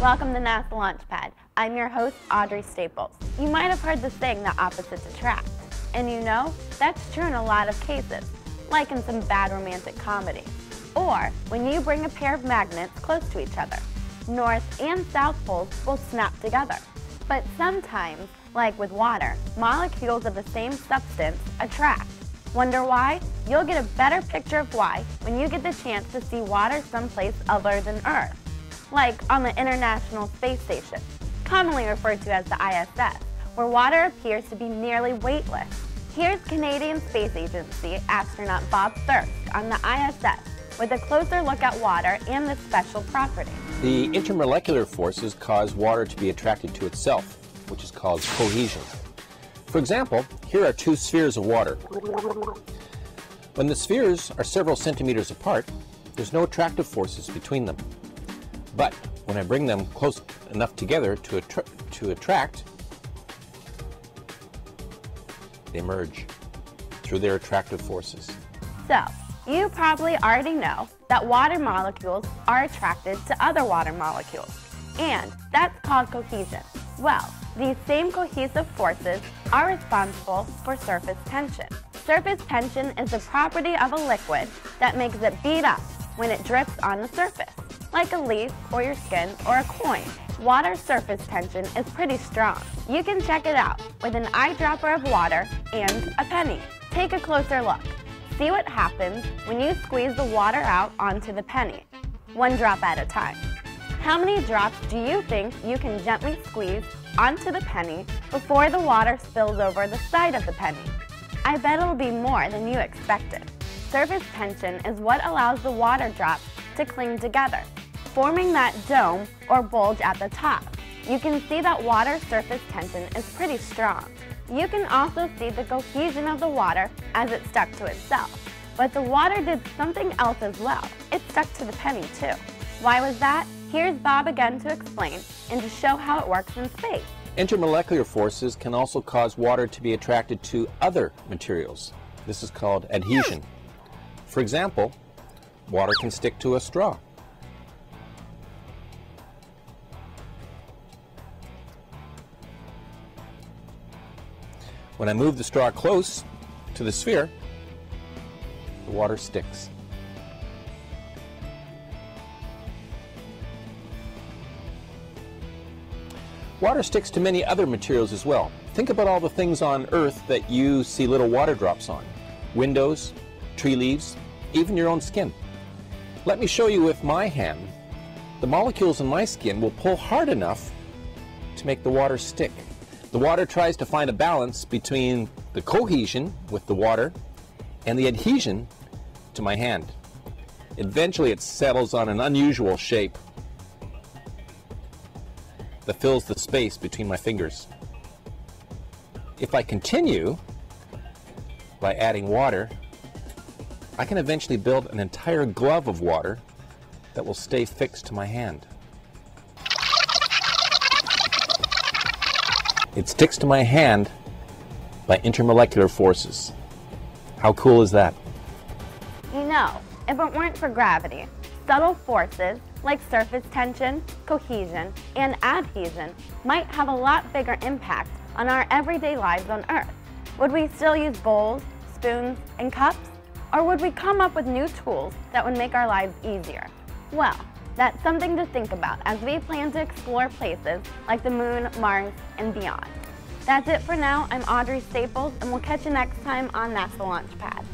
Welcome to NASA Launchpad. I'm your host, Audrey Staples. You might have heard the saying that opposites attract. And you know, that's true in a lot of cases, like in some bad romantic comedies. Or when you bring a pair of magnets close to each other. North and south poles will snap together. But sometimes, like with water, molecules of the same substance attract. Wonder why? You'll get a better picture of why when you get the chance to see water someplace other than Earth, like on the International Space Station, commonly referred to as the ISS, where water appears to be nearly weightless. Here's Canadian Space Agency astronaut Bob Thirsk on the ISS with a closer look at water and this special property. The intermolecular forces cause water to be attracted to itself, which is called cohesion. For example, here are two spheres of water. When the spheres are several centimeters apart, there's no attractive forces between them. But when I bring them close enough together to, attra to attract, they merge through their attractive forces. So, you probably already know that water molecules are attracted to other water molecules, and that's called cohesion. Well, these same cohesive forces are responsible for surface tension. Surface tension is the property of a liquid that makes it beat up when it drips on the surface, like a leaf or your skin or a coin. Water surface tension is pretty strong. You can check it out with an eyedropper of water and a penny. Take a closer look. See what happens when you squeeze the water out onto the penny, one drop at a time. How many drops do you think you can gently squeeze onto the penny before the water spills over the side of the penny? I bet it'll be more than you expected. Surface tension is what allows the water drops to cling together, forming that dome or bulge at the top. You can see that water surface tension is pretty strong. You can also see the cohesion of the water as it stuck to itself. But the water did something else as well. It stuck to the penny too. Why was that? Here's Bob again to explain and to show how it works in space. Intermolecular forces can also cause water to be attracted to other materials. This is called adhesion. For example, water can stick to a straw. When I move the straw close to the sphere, the water sticks. Water sticks to many other materials as well. Think about all the things on Earth that you see little water drops on. Windows, tree leaves, even your own skin. Let me show you with my hand. The molecules in my skin will pull hard enough to make the water stick. The water tries to find a balance between the cohesion with the water and the adhesion to my hand. Eventually it settles on an unusual shape that fills the space between my fingers. If I continue by adding water, I can eventually build an entire glove of water that will stay fixed to my hand. It sticks to my hand by intermolecular forces. How cool is that? You know, if it weren't for gravity, subtle forces like surface tension, cohesion, and adhesion might have a lot bigger impact on our everyday lives on Earth. Would we still use bowls, spoons, and cups? Or would we come up with new tools that would make our lives easier? Well, that's something to think about as we plan to explore places like the moon, Mars, and beyond. That's it for now. I'm Audrey Staples, and we'll catch you next time on NASA Launchpad.